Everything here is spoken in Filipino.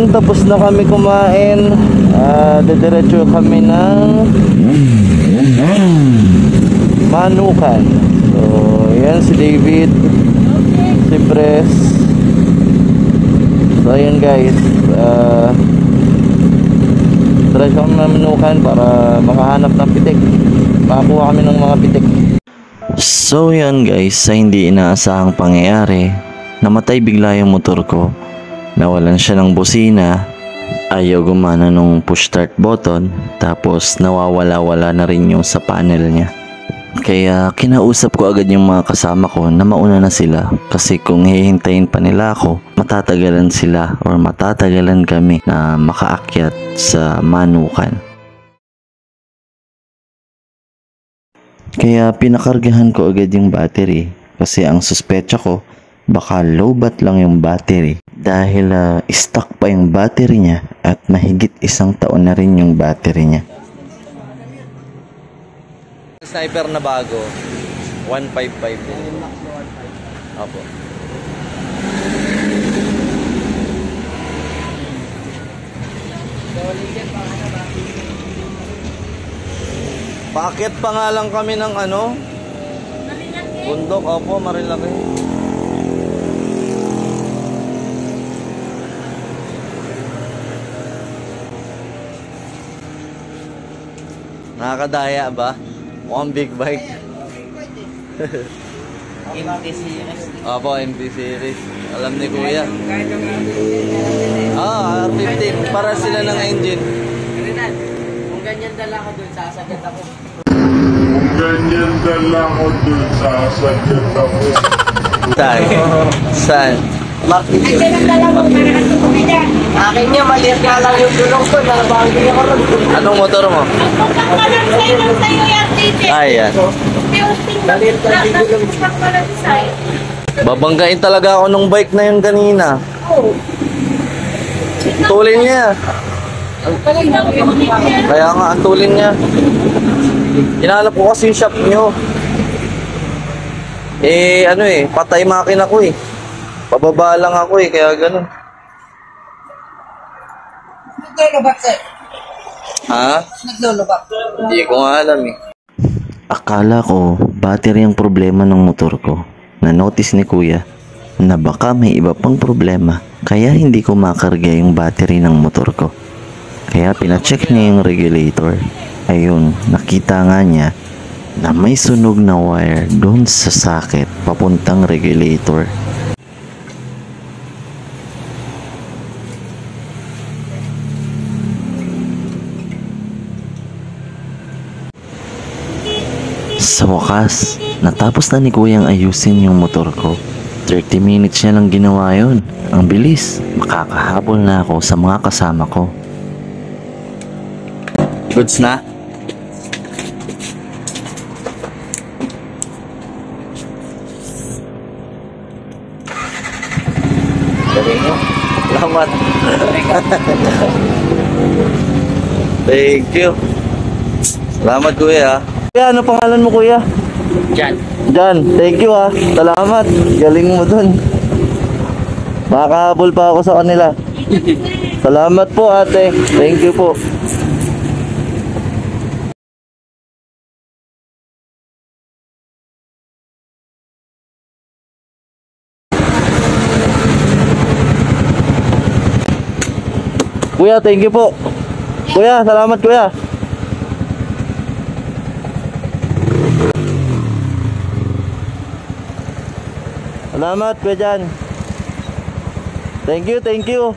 yun, tapos na kami kumain. Ah, dediretso kami ng Manukan. So, yan si David, si Pres. So, ayun guys. Ah, diretso kami ng Manukan para makahanap ng pitik. Makakuha kami ng mga pitik. So yan guys, sa hindi inaasahang pangyayari, namatay bigla yung motor ko. Nawalan siya ng busina, ayaw gumana nung push start button, tapos nawawala-wala na rin yung sa panel niya. Kaya kinausap ko agad yung mga kasama ko na mauna na sila. Kasi kung hihintayin pa nila ako, matatagalan sila or matatagalan kami na makaakyat sa manukan. Kaya pinakargahan ko agad yung battery. Kasi ang suspecha ko baka low bat lang yung battery dahil ah, stuck pa yung battery niya at mahigit isang taon na rin yung battery niya. Sniper na bago, 155 din. Opo. Paakit pa nga lang kami ng ano? Bundok, opo, marilaki. Nakakadaya ba? Mukhang big bike. MT series. Opo, MT series. Alam ni Kuya. Ah, R15. Para sila ng engine. Rinal, kung ganyan dala ko dun, sasagat ako. Ganyan dala ko dun sa sagot ako. Saan? Saan? Nandiyan ang dala mo, para ka tumila. Akin niya, maliit nga lang yung tulong ko, nabangin ako ron. Anong motor mo? Magpapang ka lang sa'yo ng sa'yo yan. Ah, yan. Lang yung gulong. ka lang sa'yo. Babanggain talaga ako nung bike na yun kanina. Oo. Tulin niya. Kaya nga, ang tulin niya. Hinahanap ko kasi yung shop niyo. Eh, ano eh, patay makina ko eh. Pababa lang ako eh, kaya ganun. Naglulubak, sir. Ha? Naglulubak. Hindi ko nga alam eh. Akala ko, battery ang problema ng motor ko. Na-notice ni kuya na baka may iba pang problema kaya hindi ko makarga yung battery ng motor ko. Kaya pinacheck niya yung regulator. Ayun, nakita nga niya na may sunog na wire doon sa socket papuntang regulator. Sa wakas, natapos na ni Kuyang ayusin yung motor ko. 30 minutes niya lang ginawa yun. Ang bilis, makakahabol na ako sa mga kasama ko. Goods na? Salamat. Thank you. Salamat kuya. Kuya, ano pangalan mo kuya? Diyan. Jan, thank you ah. Salamat. Galing mo dun. Makahabol pa ako sa kanila. Salamat po ate. Thank you po. Kuya, thank you po. Kuya, salamat kuya. Salamat, Kuya Jan. Thank you, thank you.